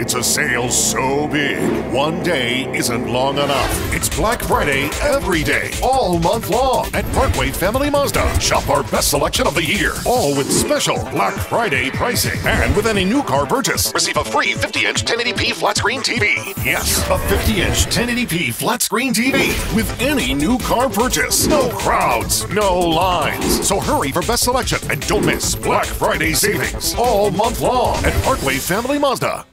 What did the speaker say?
It's a sale so big, one day isn't long enough. It's Black Friday every day, all month long at Parkway Family Mazda. Shop our best selection of the year, all with special Black Friday pricing. And with any new car purchase, receive a free 50 inch 1080p flat screen TV. Yes, a 50 inch 1080p flat screen TV with any new car purchase. No crowds, no lines. So hurry for best selection and don't miss Black Friday savings all month long at Parkway Family Mazda.